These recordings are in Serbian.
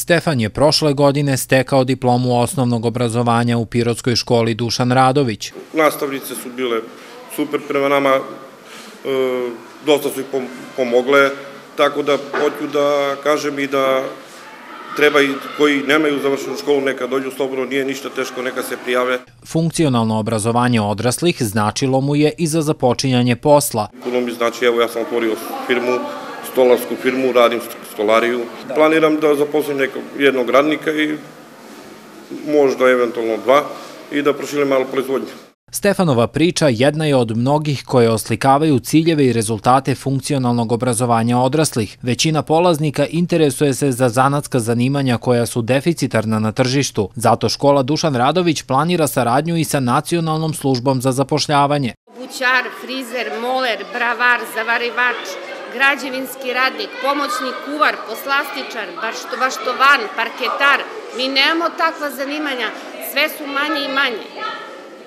Stefan je prošle godine stekao diplomu osnovnog obrazovanja u Pirotskoj školi Dušan Radović. Nastavnice su bile super prema nama, e, dosta su ih pomogle, tako da hoću da kažem i da treba i koji nemaju završenu školu neka dođu slobodno, nije ništa teško, neka se prijave. Funkcionalno obrazovanje odraslih značilo mu je i za započinjanje posla. Puno mi znači, evo ja sam otvorio firmu, stolarsku firmu, radim stolariju. Da. Planiram da zaposlim nekog, jednog radnika i možda eventualno dva i da prošilim malo proizvodnje. Stefanova priča jedna je od mnogih koje oslikavaju ciljeve i rezultate funkcionalnog obrazovanja odraslih. Većina polaznika interesuje se za zanatska zanimanja koja su deficitarna na tržištu. Zato škola Dušan Radović planira saradnju i sa Nacionalnom službom za zapošljavanje. Bućar, frizer, moler, bravar, zavarivač, građevinski radnik, pomoćni kuvar, poslastičar, baštovan, parketar. Mi nemamo takva zanimanja, sve su manje i manje.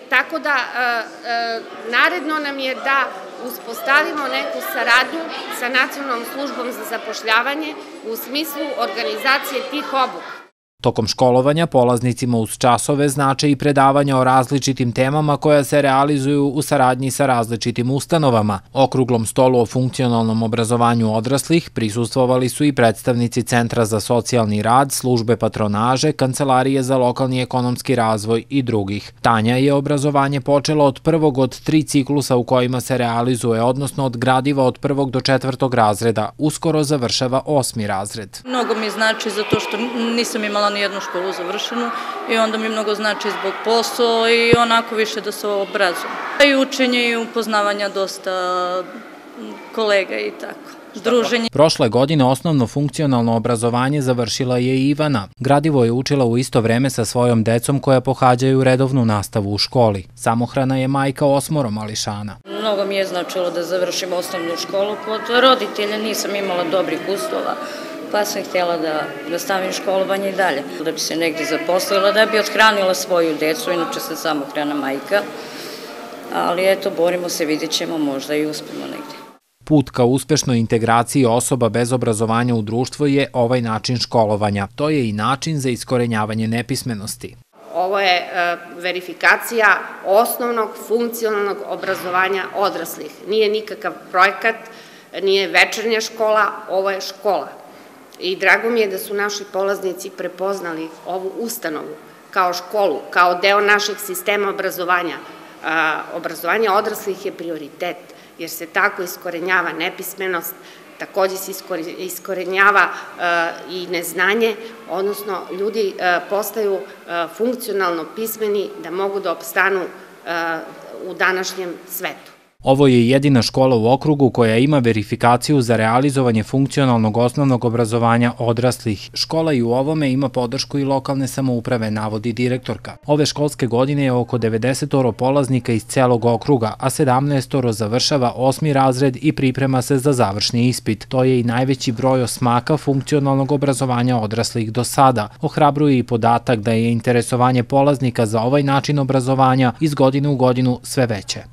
Tako da, e, e, naredno nam je da uspostavimo neku saradnju sa Nacionalnom službom za zapošljavanje u smislu organizacije tih obuka. Tokom školovanja polaznicima uz časove znače i predavanja o različitim temama koja se realizuju u saradnji sa različitim ustanovama. Okruglom stolu o funkcionalnom obrazovanju odraslih prisustvovali su i predstavnici Centra za socijalni rad, službe patronaže, Kancelarije za lokalni ekonomski razvoj i drugih. Tanja je obrazovanje počelo od prvog od tri ciklusa u kojima se realizuje, odnosno od gradiva od prvog do četvrtog razreda. Uskoro završava osmi razred. Mnogo mi znači zato što nisam imala ni jednu školu završenu i onda mi mnogo znači zbog posla i onako više da se obrazujem. I učenje i upoznavanja dosta kolega i tako druženje. Prošle godine osnovno funkcionalno obrazovanje završila je Ivana. Gradivo je učila u isto vreme sa svojom decom koja pohađaju redovnu nastavu u školi. Samohrana je majka osmoro mališana. Mnogo mi je značilo da završim osnovnu školu. Kod roditelja nisam imala dobrih uslova pa sam htjela da nastavim da školovanje i dalje. Da bi se negde zaposlila, da bi odhranila svoju decu, inače sam samohrana majka. Ali eto, borimo se, vidjet ćemo, možda i uspemo negde. Put ka uspešnoj integraciji osoba bez obrazovanja u društvo je ovaj način školovanja. To je i način za iskorenjavanje nepismenosti. Ovo je e, verifikacija osnovnog funkcionalnog obrazovanja odraslih. Nije nikakav projekat, nije večernja škola, ovo je škola. I drago mi je da su naši polaznici prepoznali ovu ustanovu kao školu, kao deo našeg sistema obrazovanja. Obrazovanje odraslih je prioritet, jer se tako iskorenjava nepismenost, takođe se iskorenjava i neznanje, odnosno ljudi postaju funkcionalno pismeni da mogu da opstanu u današnjem svetu. Ovo je jedina škola u okrugu koja ima verifikaciju za realizovanje funkcionalnog osnovnog obrazovanja odraslih. Škola i u ovome ima podršku i lokalne samouprave, navodi direktorka. Ove školske godine je oko 90 polaznika iz celog okruga, a 17 završava osmi razred i priprema se za završni ispit. To je i najveći broj osmaka funkcionalnog obrazovanja odraslih do sada. Ohrabruje i podatak da je interesovanje polaznika za ovaj način obrazovanja iz godine u godinu sve veće.